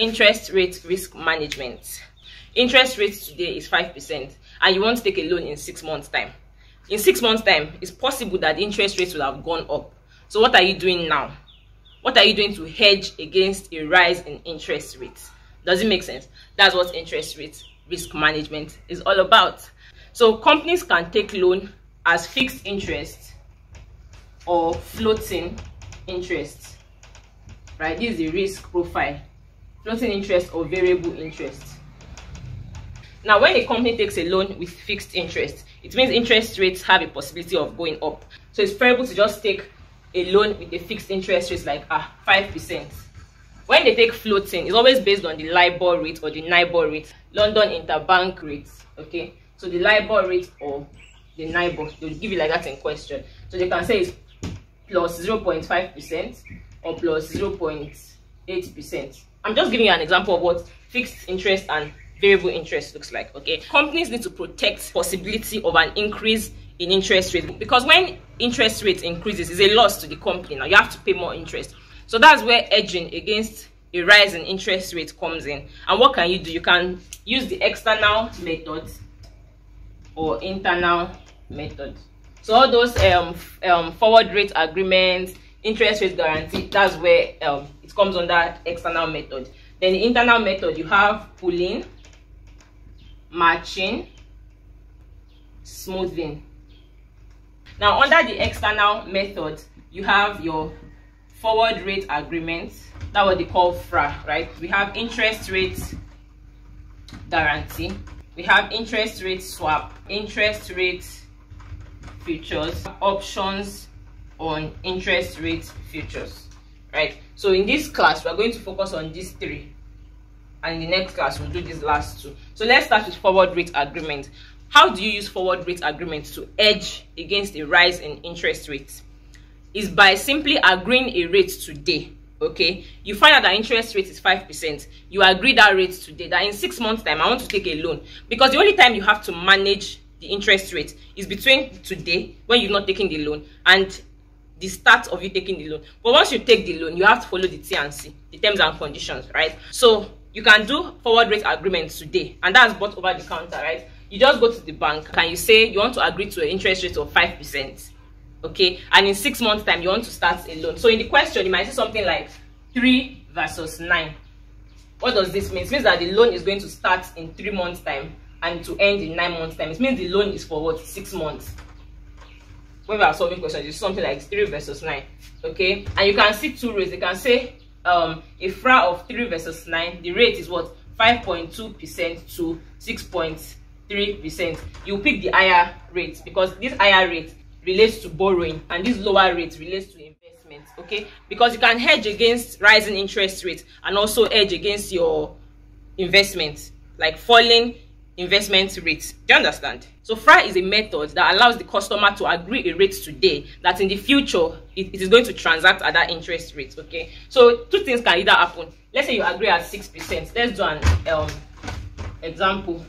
interest rate risk management. Interest rate today is 5% and you want to take a loan in six months time. In six months time, it's possible that interest rates will have gone up. So what are you doing now? What are you doing to hedge against a rise in interest rates? Does it make sense? That's what interest rate risk management is all about. So companies can take loan as fixed interest or floating interest. Right? This is the risk profile. Floating interest or variable interest. Now, when a company takes a loan with fixed interest, it means interest rates have a possibility of going up. So it's preferable to just take a loan with a fixed interest rate like ah, 5%. When they take floating, it's always based on the LIBOR rate or the NIBOR rate, London Interbank rates, okay? So the LIBOR rate or the NIBOR, they'll give you like that in question. So they can say it's plus 0.5% or plus 0.8%. I'm just giving you an example of what fixed interest and variable interest looks like okay? Companies need to protect possibility of an increase in interest rate because when interest rate increases is a loss to the company. Now you have to pay more interest. So that's where edging against a rise in interest rate comes in. And what can you do? You can use the external method or internal method so all those um, um forward rate agreements interest rate guarantee that's where um it comes under external method. Then the internal method you have pooling matching smoothing. Now under the external method you have your forward rate agreement. That what they call fra right? We have interest rate guarantee. We have interest rate swap interest rate futures options on interest rate futures right so in this class we're going to focus on these three. And in the next class we'll do these last two. So let's start with forward rate agreement. How do you use forward rate agreement to edge against a rise in interest rates? Is by simply agreeing a rate today okay? You find out that interest rate is five percent. You agree that rate today that in six months time i want to take a loan. Because the only time you have to manage the interest rate is between today when you're not taking the loan and the start of you taking the loan. But once you take the loan you have to follow the T and C the terms and conditions right? So you can do forward rate agreement today and that's bought over the counter right? You just go to the bank and you say you want to agree to an interest rate of five percent okay? And in six months time you want to start a loan. So in the question you might see something like three versus nine. What does this mean? It means that the loan is going to start in three months time and to end in nine months time. It means the loan is for what? Six months when we are solving questions it's something like three versus nine okay and you can see two rates you can say um, a FRA of 3 versus 9, the rate is what? 5.2% to 6.3%. You pick the higher rate because this higher rate relates to borrowing and this lower rate relates to investment, okay? Because you can hedge against rising interest rates and also hedge against your investment, like falling investment rate. Do you understand? So FRA is a method that allows the customer to agree a rate today that in the future it, it is going to transact at that interest rate. Okay. So two things can either happen. Let's say you agree at six percent. Let's do an um example.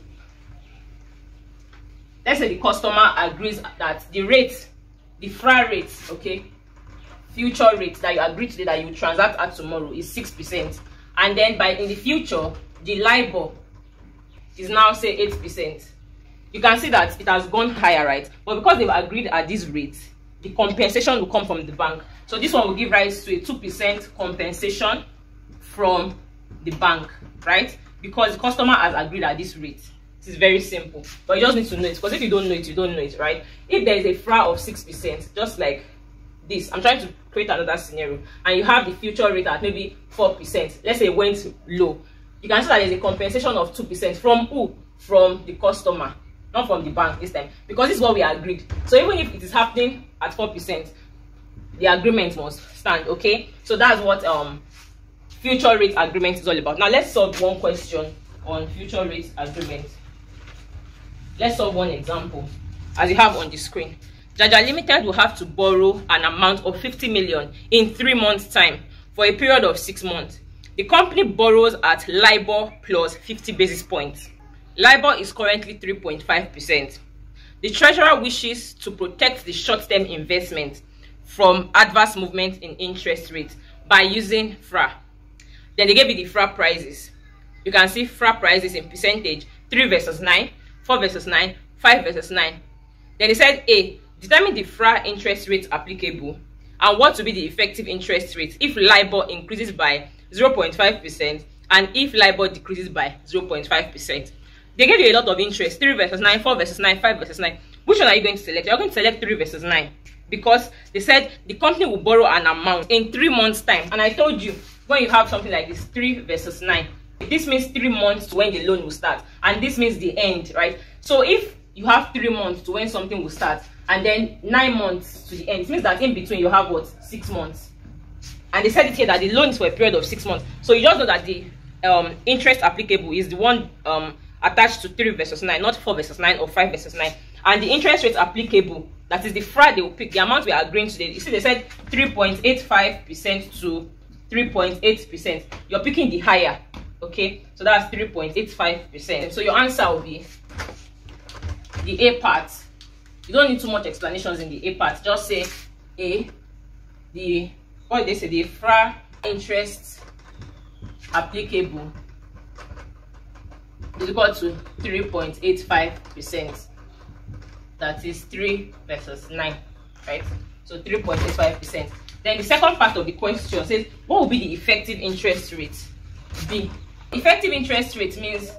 Let's say the customer agrees that the rate, the FRA rate, okay, future rate that you agree today that you transact at tomorrow is six percent, and then by in the future the LIBOR is now say eight percent. You can see that it has gone higher right? But because they've agreed at this rate the compensation will come from the bank. So this one will give rise to a two percent compensation from the bank right? Because the customer has agreed at this rate. It is very simple. But you just need to know it. Because if you don't know it you don't know it right? If there is a fra of six percent just like this i'm trying to create another scenario. And you have the future rate at maybe four percent. Let's say it went low you can see that there's a compensation of two percent from who? From the customer not from the bank this time. Because this is what we agreed. So even if it is happening at four percent the agreement must stand okay? So that's what um future rate agreement is all about. Now let's solve one question on future rate agreement. Let's solve one example as you have on the screen. Jaja limited will have to borrow an amount of 50 million in three months time for a period of six months the company borrows at LIBOR plus 50 basis points. LIBOR is currently 3.5%. The treasurer wishes to protect the short-term investment from adverse movement in interest rates by using FRA. then they gave you the FRA prices you can see FRA prices in percentage 3 versus 9 4 versus 9 5 versus 9 then they said a determine the FRA interest rate applicable and what will be the effective interest rate if LIBOR increases by 0.5 percent and if LIBOR decreases by 0.5 percent they gave you a lot of interest 3 versus 9 4 versus 9 5 versus 9 which one are you going to select? You're going to select 3 versus 9 because they said the company will borrow an amount in three months time. And i told you when you have something like this 3 versus 9 this means three months to when the loan will start and this means the end right? So if you have three months to when something will start and then nine months to the end it means that in between you have what? Six months and they said it here that the loan is for a period of six months. So you just know that the um interest applicable is the one um attached to 3 versus 9 not 4 versus 9 or 5 versus 9 and the interest rate applicable that is the FRA they will pick the amount we are agreeing to you see they said 3.85 percent to 3.8 percent. You're picking the higher okay? So that's 3.85 percent. So your answer will be the a part. You don't need too much explanations in the a part. Just say a the what they say? The fra interest applicable is equal to 3.85 percent. That is 3 versus 9 right? So 3.85 percent. Then the second part of the question says what will be the effective interest rate? B effective interest rate means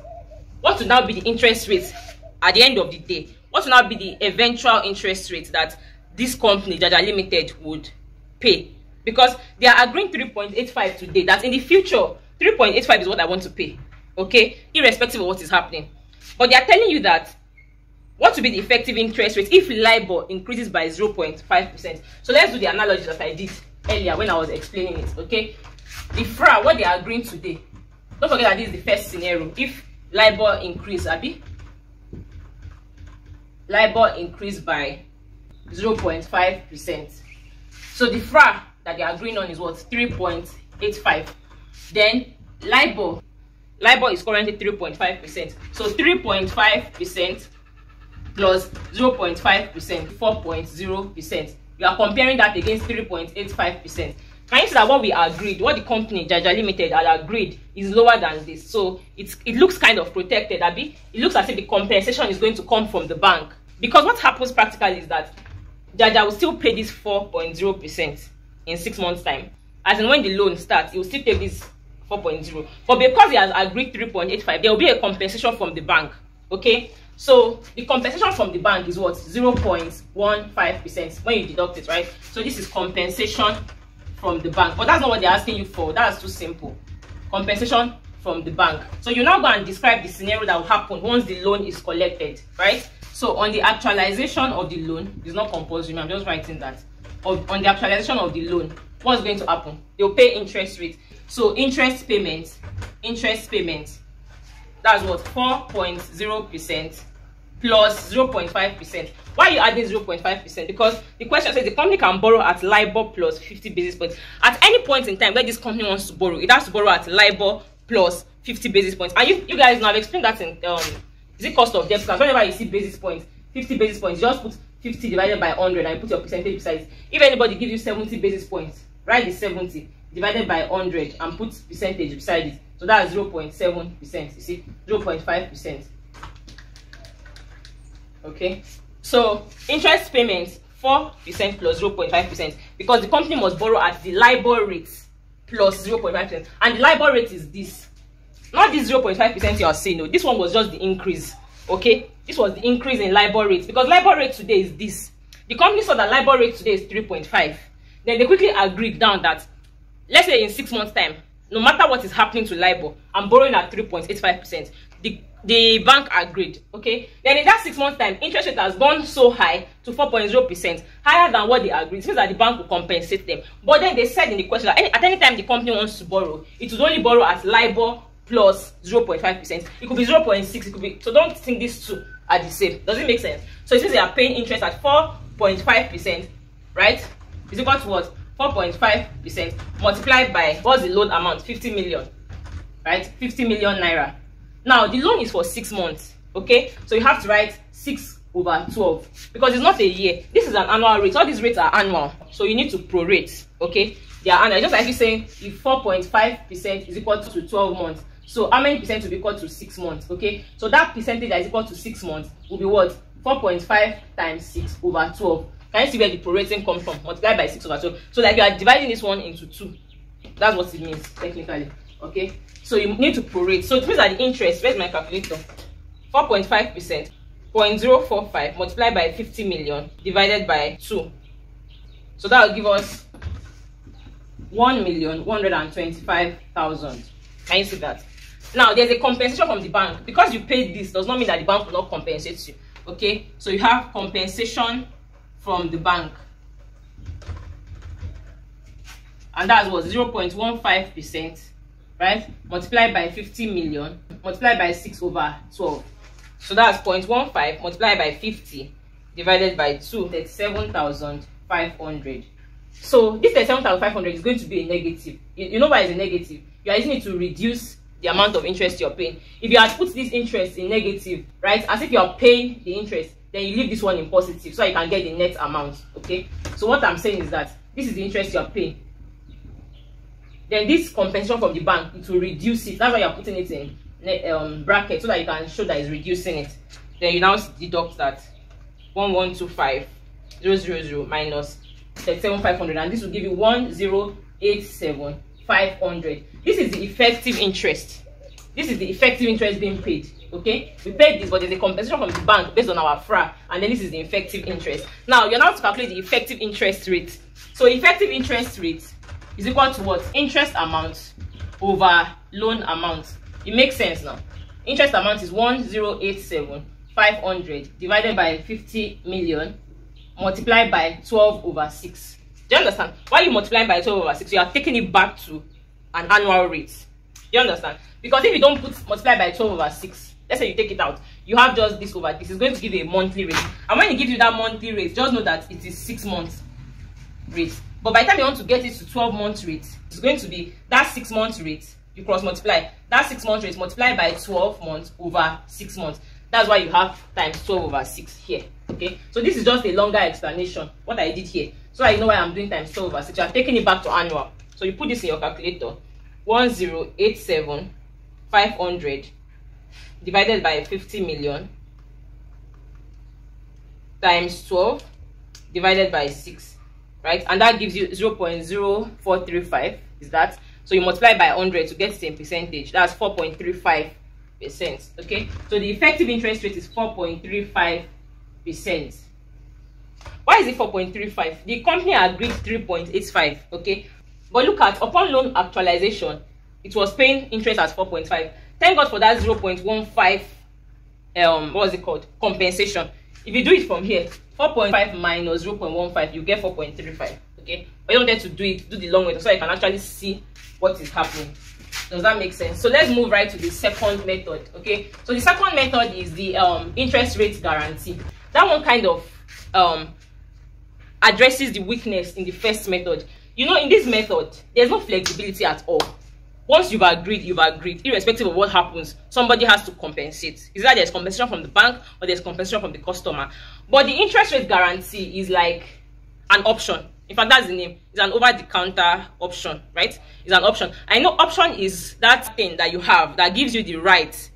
what will now be the interest rate at the end of the day? What will now be the eventual interest rate that this company Jaja Limited would pay because they are agreeing 3.85 today that in the future 3.85 is what I want to pay okay? Irrespective of what is happening. But they are telling you that what will be the effective interest rate if LIBOR increases by 0.5 percent? So let's do the analogy that I did earlier when I was explaining it okay? The FRA what they are agreeing today don't forget that this is the first scenario. If LIBOR increase abi? LIBOR increase by 0.5 percent. So the FRA that they are agreeing on is what 3.85 then LIBOR LIBOR is currently 3.5 percent. So 3.5 percent plus 0.5 percent 4.0 percent. We are comparing that against 3.85 percent. Can you see that what we agreed what the company jaja limited had agreed is lower than this? So it's it looks kind of protected abi. It looks as if the compensation is going to come from the bank. Because what happens practically is that jaja will still pay this 4.0 percent in six months time. As in when the loan starts will still pay this 4.0 but because he has agreed 3.85 there will be a compensation from the bank okay? So the compensation from the bank is what? 0.15 percent when you deduct it right? So this is compensation from the bank. But that's not what they're asking you for. That's too simple. Compensation from the bank. So you now go and describe the scenario that will happen once the loan is collected right? So on the actualization of the loan is not compulsory. I'm just writing that on, on the actualization of the loan what's going to happen? They'll pay interest rate. So interest payment interest payment that's what 4.0 percent plus 0.5 percent. Why are you adding 0.5 percent? Because the question says the company can borrow at libor plus 50 basis points. At any point in time where this company wants to borrow it has to borrow at libor plus 50 basis points. And you you guys know i've explained that in um is it cost of debt? Because whenever you see basis points 50 basis points just put 50 divided by 100 and you put your percentage beside if anybody gives you 70 basis points write the 70 divided by 100 and put percentage beside it. So that's 0.7 percent you see? 0.5 percent. Okay? So interest payments 4 percent plus 0.5 percent. Because the company must borrow at the libor rate plus 0.5 percent. And the libor rate is this. Not this 0.5 percent you are saying no. This one was just the increase. Okay this was the increase in libor rate because libor rate today is this. The company saw that libor rate today is 3.5 then they quickly agreed down that let's say in six months time no matter what is happening to libor i'm borrowing at 3.85 percent. The the bank agreed okay? Then in that six months time interest rate has gone so high to 4.0%, higher than what they agreed. It means that the bank will compensate them. But then they said in the question that any, at any time the company wants to borrow it would only borrow at libor plus plus 0.5 percent. It could be 0.6 it could be so don't think these two are the same. Does it make sense? So it says they are paying interest at 4.5 percent right? Is equal to what? 4.5 percent multiplied by what's the loan amount? 50 million right? 50 million naira. Now the loan is for six months okay? So you have to write six over 12 because it's not a year. This is an annual rate. All these rates are annual. So you need to prorate okay? They are annual. Just like you saying if 4.5 percent is equal to 12 months so how many percent will be equal to six months okay? So that percentage that is equal to six months will be what? 4.5 times 6 over 12 can you see where the prorating comes from? Multiply by 6 over 12 so like you are dividing this one into two. That's what it means technically okay? So you need to prorate. So these are the interest where's my calculator? 4.5 percent. 0.045 multiplied by 50 million divided by 2 so that will give us 1,125,000. can you see that now there's a compensation from the bank. Because you paid this does not mean that the bank will not compensate you. Okay? So you have compensation from the bank. And that was 0.15 percent right? Multiplied by 50 million. Multiplied by 6 over 12 so that's 0.15 multiplied by 50 divided by 2 that's 7,500. so this 37,500 is going to be a negative. You, you know why it's a negative? You are using it to reduce the amount of interest you're paying. If you had put this interest in negative right as if you are paying the interest then you leave this one in positive so you can get the net amount okay? So what i'm saying is that this is the interest you're paying. Then this compensation from the bank it will reduce it. That's why you're putting it in um, bracket so that you can show that it's reducing it. Then you now deduct that 1125 000 minus 37500 and this will give you 1087 500 this is the effective interest. This is the effective interest being paid okay? We paid this but there's a compensation from the bank based on our fra and then this is the effective interest. Now you're now to calculate the effective interest rate. So effective interest rate is equal to what? Interest amount over loan amount. It makes sense now. Interest amount is 1087 500 divided by 50 million multiplied by 12 over 6 do you understand? Why you multiplying by 12 over 6 you are taking it back to an annual rate. Do you understand? Because if you don't put multiply by 12 over 6 let's say you take it out you have just this over this is going to give you a monthly rate. And when it gives you that monthly rate just know that it is six months rate. But by the time you want to get it to 12 months rate it's going to be that six months rate you cross multiply. That six months rate multiplied by 12 months over six months. That's why you have times 12 over 6 here okay? So this is just a longer explanation what i did here. So i know why i'm doing times 12 over 6 you are taking it back to annual. So you put this in your calculator. 1087 500 divided by 50 million times 12 divided by 6 right? And that gives you 0.0435 is that? So you multiply by 100 to get the same percentage. That's 4.35 percent okay? So the effective interest rate is 4.35 percent. Why is it 4.35 the company agreed 3.85 okay? But look at upon loan actualization it was paying interest at 4.5 thank god for that 0.15 um what was it called? Compensation. If you do it from here 4.5 minus 0.15 you get 4.35 okay? But you don't get to do it do the long way so you can actually see what is happening. Does that make sense? So let's move right to the second method okay? So the second method is the um interest rate guarantee that one kind of um addresses the weakness in the first method. You know in this method there's no flexibility at all. Once you've agreed you've agreed irrespective of what happens somebody has to compensate. Is that there's compensation from the bank or there's compensation from the customer. But the interest rate guarantee is like an option. In fact that's the name. It's an over the counter option right? It's an option. I know option is that thing that you have that gives you the right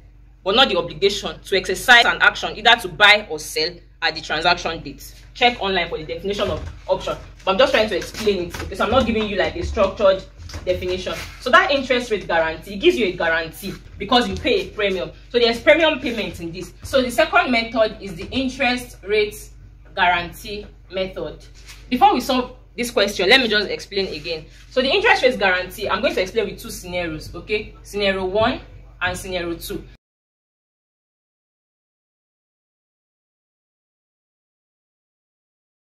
but not the obligation to exercise an action either to buy or sell at the transaction date. Check online for the definition of option. But i'm just trying to explain it because i'm not giving you like a structured definition. So that interest rate guarantee gives you a guarantee because you pay a premium. So there's premium payment in this. So the second method is the interest rate guarantee method. Before we solve this question let me just explain again. So the interest rate guarantee i'm going to explain with two scenarios okay? Scenario one and scenario two